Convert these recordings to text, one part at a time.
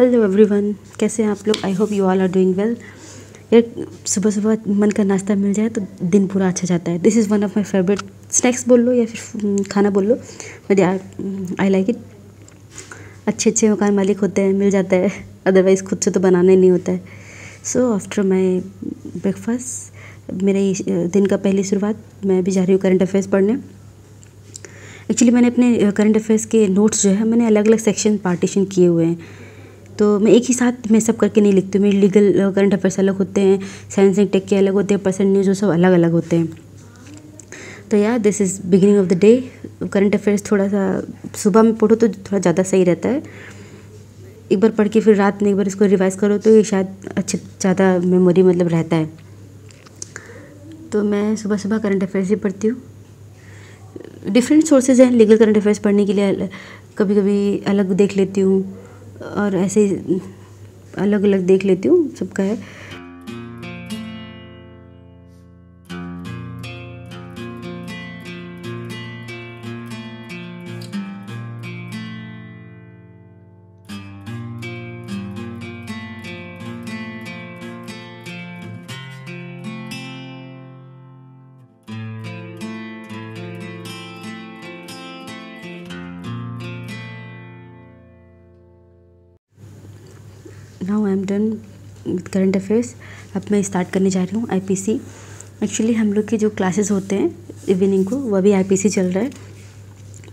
Hello everyone कैसे हैं आप लोग? I hope you all are doing well यार सुबह सुबह मन का नाश्ता मिल जाए तो दिन पूरा अच्छा जाता है। This is one of my favourite snacks बोल लो या फिर खाना बोल लो। बट आई लाइक इट अच्छे अच्छे मकान मालिक होते हैं, मिल जाता है। अदरवाइज़ खुद से तो बनाना ही नहीं होता है। सो आफ्टर माई ब्रेकफास्ट मेरे दिन का पहली शुरुआत, मैं भी जा रही हूँ करंट अफेयर्स पढ़ने। एक्चुअली मैंने अपने करंट अफेयर्स के नोट्स जो है, मैंने अलग अलग सेक्शन पार्टीशन किए हुए हैं। तो मैं एक ही साथ मैं सब करके नहीं लिखती मेरे लीगल करंट अफेयर्स अलग होते हैं साइंस एंड टेक के अलग होते हैं पर्सन न्यूज़ वो सब अलग अलग होते हैं। तो यार this is beginning of the day current affairs थोड़ा सा सुबह में पढ़ो तो थोड़ा ज़्यादा सही रहता है। एक बार पढ़ के फिर रात में एक बार इसको रिवाइज़ करो तो ये शायद अच्छे, ज़्यादा मेमोरी मतलब रहता है। तो मैं सुबह सुबह करंट अफेयर्स ही पढ़ती हूँ। डिफरेंट सोर्सेज हैं लीगल करंट अफेयर्स पढ़ने के लिए कभी कभी अलग देख लेती हूँ। और ऐसे अलग अलग देख लेती हूँ सबका है। Now I am done current affairs अब मैं स्टार्ट करने जा रही हूँ आईपीसी एक्चुअली हम लोग के जो क्लासेस होते हैं इवनिंग को वह अभी आईपीसी चल रहा है।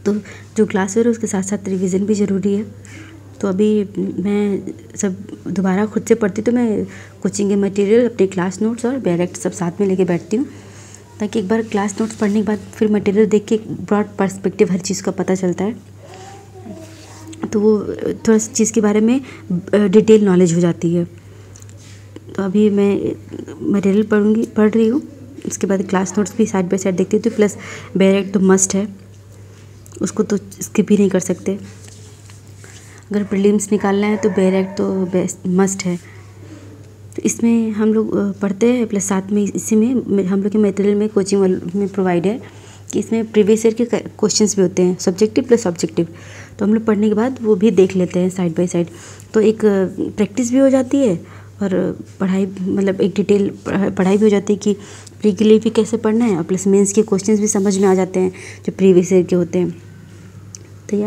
तो जो क्लास है उसके साथ साथ रिवीजन भी ज़रूरी है। तो अभी मैं सब दोबारा खुद से पढ़ती तो मैं कोचिंग के मटेरियल अपने क्लास नोट्स और डायरेक्ट सब साथ में लेके बैठती हूँ। ताकि एक बार क्लास नोट्स पढ़ने के बाद फिर मटेरियल देख के ब्रॉड पर्सपेक्टिव हर चीज़ का पता चलता है। तो वो, थोड़ा सा चीज़ के बारे में डिटेल नॉलेज हो जाती है। तो अभी मैं मटेरियल पढ़ूँगी, पढ़ रही हूँ। उसके बाद क्लास नोट्स भी साइड बाई साइड देखती हूँ तो प्लस बैरेक्ट तो मस्ट है। उसको तो स्किप ही नहीं कर सकते। अगर प्रीलिम्स निकालना है तो बैरेक्ट तो बेस्ट मस्ट है। तो इसमें हम लोग पढ़ते हैं प्लस साथ में इसी में, हम लोग के मटेरियल में कोचिंग में प्रोवाइड है। कि इसमें प्रीवियस ईयर के क्वेश्चंस भी होते हैं सब्जेक्टिव प्लस ऑब्जेक्टिव तो हम लोग पढ़ने के बाद वो भी देख लेते हैं साइड बाय साइड तो एक प्रैक्टिस भी हो जाती है और पढ़ाई मतलब एक डिटेल पढ़ाई भी हो जाती है कि प्री के लिए भी कैसे पढ़ना है और प्लस मेंस के क्वेश्चंस भी समझ में आ जाते हैं जो प्रीवियस ईयर के होते हैं। तो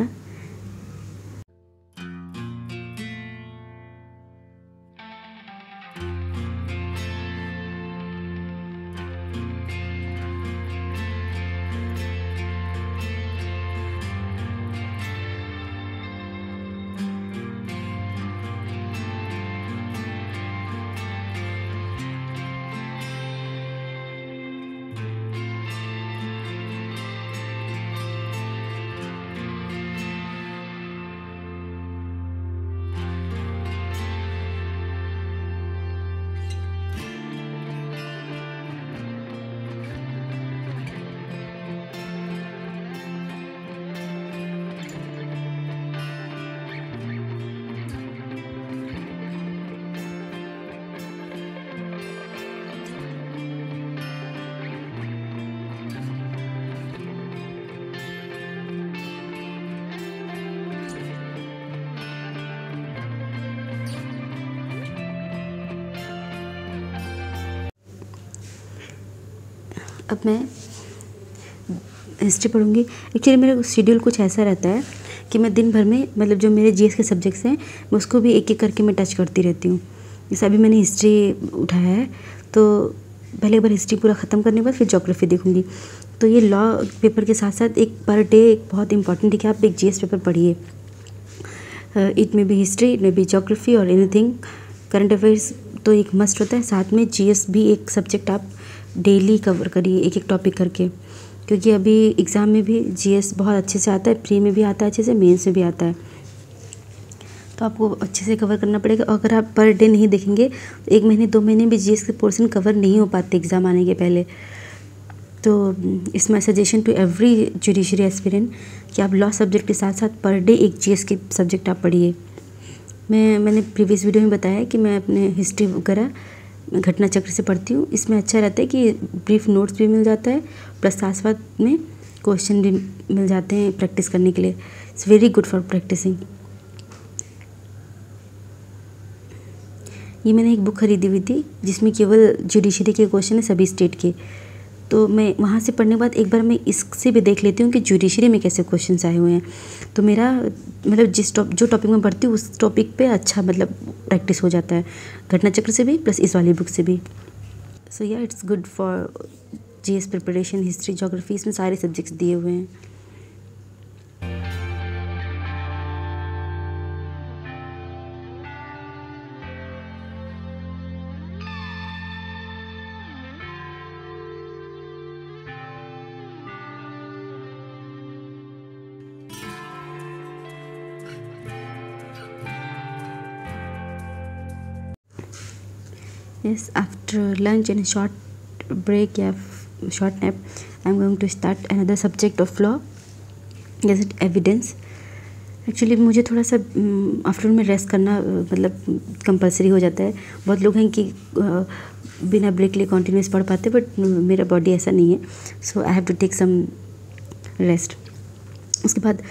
अब मैं हिस्ट्री पढ़ूँगी। एक्चुअली मेरा शेड्यूल कुछ ऐसा रहता है कि मैं दिन भर में मतलब जो मेरे जीएस के सब्जेक्ट्स हैं, मैं उसको भी एक एक करके मैं टच करती रहती हूँ। जैसे अभी मैंने हिस्ट्री उठाया है तो पहले एक बार हिस्ट्री पूरा ख़त्म करने के बाद फिर जोग्राफी देखूँगी। तो ये लॉ पेपर के साथ साथ एक पर डे एक बहुत इंपॉर्टेंट है कि आप एक जीएस पेपर पढ़िए। It may be history it may be geography और एनीथिंग करंट अफेयर्स तो एक मस्ट होता है। साथ में जीएस भी एक सब्जेक्ट आप डेली कवर करिए एक एक टॉपिक करके। क्योंकि अभी एग्ज़ाम में भी जीएस बहुत अच्छे से आता है प्री में भी आता है, अच्छे से मेंस में भी आता है। तो आपको अच्छे से कवर करना पड़ेगा। और अगर आप पर डे नहीं देखेंगे तो एक महीने, दो महीने भी जीएस के पोर्सन कवर नहीं हो पाते एग्ज़ाम आने के पहले। तो इस my suggestion to every judiciary aspirant कि आप लॉ सब्जेक्ट के साथ साथ पर डे एक जीएस के सब्जेक्ट आप पढ़िए। मैं, मैंने प्रीवियस वीडियो में बताया कि मैं अपने हिस्ट्री वगैरह घटना चक्र से पढ़ती हूँ। इसमें अच्छा रहता है कि ब्रीफ नोट्स भी मिल जाता है प्लस साथ साथ में क्वेश्चन भी मिल जाते हैं प्रैक्टिस करने के लिए। It's very good for practising ये मैंने एक बुक खरीदी हुई थी, जिसमें केवल जुडिशरी के क्वेश्चन है, सभी स्टेट के। तो मैं वहाँ से पढ़ने के बाद एक बार मैं इससे भी देख लेती हूँ कि जुडिशरी में कैसे क्वेश्चन आए हुए हैं। तो मेरा मतलब जिस टॉप जो टॉपिक में पढ़ती हूँ, उस टॉपिक पे अच्छा मतलब प्रैक्टिस हो जाता है। घटना चक्र से भी प्लस इस वाली बुक से भी। So yeah it's good for G S preparation history geography इसमें सारे सब्जेक्ट्स दिए हुए हैं। Yes, after lunch and a short break, yeah short nap, i'm going to start another subject of law जैसे एविडेंस एक्चुअली मुझे थोड़ा सा afternoon में रेस्ट करना मतलब कंपलसरी हो जाता है। बहुत लोग हैं कि बिना ब्रेक लिए कॉन्टीन्यूस पढ़ पाते बट मेरा बॉडी ऐसा नहीं है। So I have to take some rest उसके बाद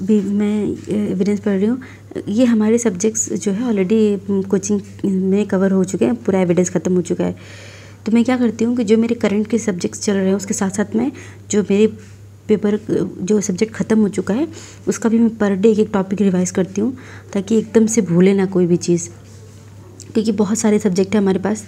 भी मैं एविडेंस पढ़ रही हूँ। ये हमारे सब्जेक्ट्स जो है ऑलरेडी कोचिंग में कवर हो चुके हैं, पूरा एविडेंस ख़त्म हो चुका है। तो मैं क्या करती हूँ कि जो मेरे करंट के सब्जेक्ट्स चल रहे हैं, उसके साथ साथ में जो मेरे पेपर जो सब्जेक्ट ख़त्म हो चुका है, उसका भी मैं पर डे एक एक टॉपिक रिवाइज करती हूँ, ताकि एकदम से भूले ना कोई भी चीज़। क्योंकि बहुत सारे सब्जेक्ट हैं हमारे पास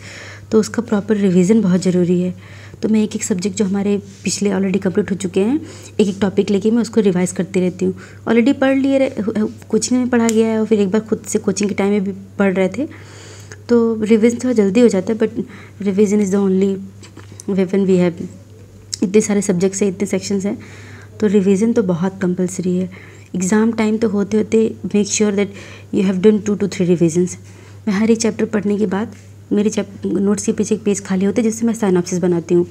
तो उसका प्रॉपर रिवीजन बहुत ज़रूरी है। तो मैं एक एक सब्जेक्ट जो हमारे पिछले ऑलरेडी कंप्लीट हो चुके हैं, एक एक टॉपिक लेके मैं उसको रिवाइज करती रहती हूँ। ऑलरेडी पढ़ लिए कोचिंग में पढ़ा गया है और फिर एक बार खुद से कोचिंग के टाइम में भी पढ़ रहे थे। तो रिविज़न थोड़ा जल्दी हो जाता है but revision is the only weapon we have इतने सारे सब्जेक्ट्स हैं, इतने सेक्शंस हैं। तो रिवीजन तो बहुत कंपलसरी है। एग्ज़ाम टाइम तो होते होते make sure that you have done two two three revisions मैं हर एक चैप्टर पढ़ने के बाद मेरे चैप नोट्स के पीछे एक पेज खाली होते हैं, जिससे मैं साइनॉप्सिस बनाती हूँ।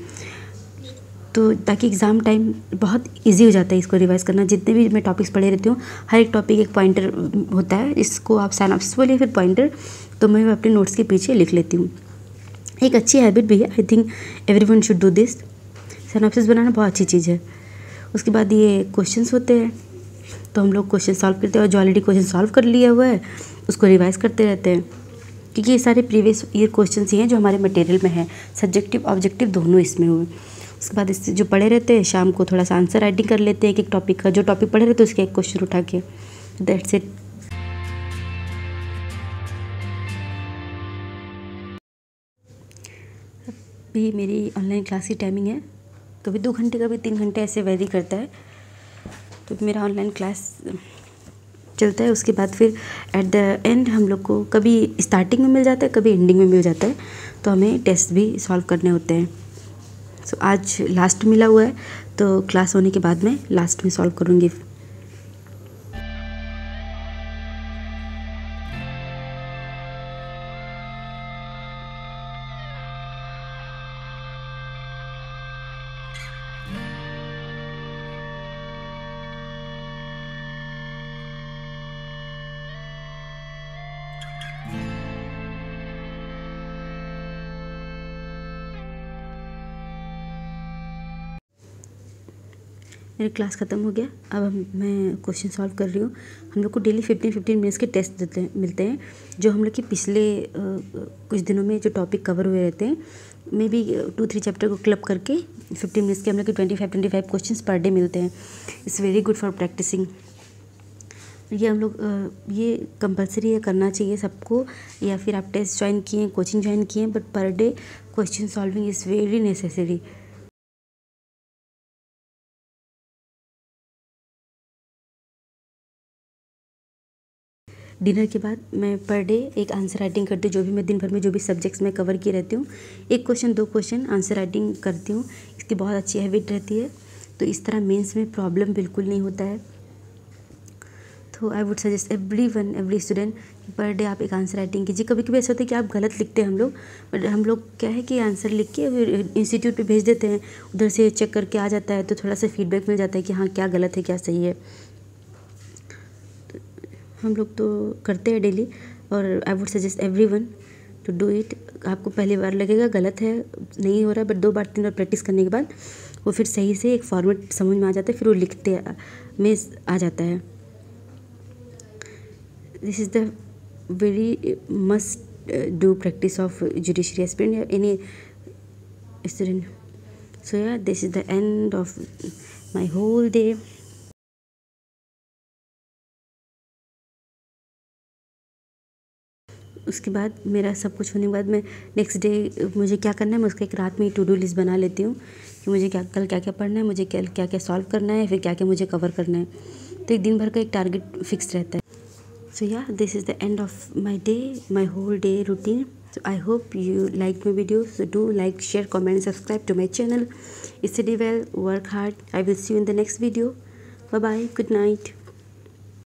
तो ताकि एग्ज़ाम टाइम बहुत इजी हो जाता है इसको रिवाइज करना। जितने भी मैं टॉपिक्स पढ़े रहती हूँ, हर एक टॉपिक एक पॉइंटर होता है, इसको आप साइनॉप्सिस बोलिए, फिर पॉइंटर तो मैं अपने नोट्स के पीछे लिख लेती हूँ। एक अच्छी हैबिट भी है I think everyone should do this synopsis बनाना बहुत अच्छी चीज़ है। उसके बाद ये क्वेश्चंस होते हैं तो हम लोग क्वेश्चन सॉल्व करते हैं, और जो ऑलरेडी क्वेश्चन सॉल्व कर लिया हुआ है, उसको रिवाइज करते रहते हैं। क्योंकि ये सारे प्रीवियस ईयर क्वेश्चन ही हैं जो हमारे मटेरियल में हैं। सब्जेक्टिव ऑब्जेक्टिव दोनों इसमें हुए। उसके बाद इससे जो पढ़े रहते हैं, शाम को थोड़ा सा आंसर राइटिंग कर लेते हैं एक एक टॉपिक का। जो टॉपिक पढ़े रहते हैं, उसके एक क्वेश्चन उठा के। दैट्स इट भी मेरी ऑनलाइन क्लास की टाइमिंग है। कभी दो घंटे कभी तीन घंटे ऐसे वेरी करता है। तो मेरा ऑनलाइन क्लास चलता है उसके बाद फिर एट द एंड हम लोग को कभी स्टार्टिंग में मिल जाता है कभी एंडिंग में मिल जाता है। तो हमें टेस्ट भी सॉल्व करने होते हैं। सो so, आज लास्ट मिला हुआ है तो क्लास होने के बाद मैं लास्ट में सॉल्व करूँगी। मेरी क्लास ख़त्म हो गया। अब हम, मैं क्वेश्चन सॉल्व कर रही हूँ। हम लोग को डेली फिफ्टीन फिफ्टीन मिनट्स के टेस्ट देते हैं, मिलते हैं, जो हम लोग के पिछले कुछ दिनों में जो टॉपिक कवर हुए रहते हैं maybe two three chapter को क्लब करके फिफ्टीन मिनट्स के हम लोग के twenty five twenty five question per day मिलते हैं। It's very good for practising ये हम लोग ये कंपलसरी है, करना चाहिए सबको, या फिर आप टेस्ट ज्वाइन किए कोचिंग ज्वाइन किए but per day question solving is very necessary dinner के बाद मैं पर डे एक आंसर राइटिंग करती हूँ, जो भी मैं दिन भर में जो भी सब्जेक्ट्स में कवर किए रहती हूँ। एक क्वेश्चन दो क्वेश्चन आंसर राइटिंग करती हूँ। इसकी बहुत अच्छी हैबिट रहती है। तो इस तरह मेंस में प्रॉब्लम बिल्कुल नहीं होता है। तो I would suggest everyone every student per day आप एक आंसर राइटिंग कीजिए। कभी कभी ऐसा होता है कि आप गलत लिखते हैं हम लोग बट हम लोग क्या है कि आंसर लिख के इंस्टीट्यूट पे भेज देते हैं। उधर से चेक करके आ जाता है तो थोड़ा सा फीडबैक मिल जाता है कि हाँ क्या गलत है, क्या सही है। हम लोग तो करते हैं डेली और I would suggest everyone to do it आपको पहली बार लगेगा, गलत है, नहीं हो रहा बट दो बार, तीन बार प्रैक्टिस करने के बाद वो फिर सही से एक फॉर्मेट समझ में आ जाता है, फिर वो लिखते में आ जाता है। This is the very must do practice of judiciary or any student so yeah, this is the end of my whole day. उसके बाद मेरा सब कुछ होने के बाद मैं नेक्स्ट डे मुझे क्या करना है, मैं उसका एक रात में टू डू लिस्ट बना लेती हूँ कि मुझे क्या, कल क्या क्या पढ़ना है, मुझे कल क्या क्या सॉल्व करना है, फिर क्या क्या मुझे कवर करना है। तो एक दिन भर का एक टारगेट फिक्स रहता है। So yeah this is the end of my day my whole day routine so I hope you like my video so do like share comment subscribe to my channel इससे D well work hard I will see you in the next video bye bye good night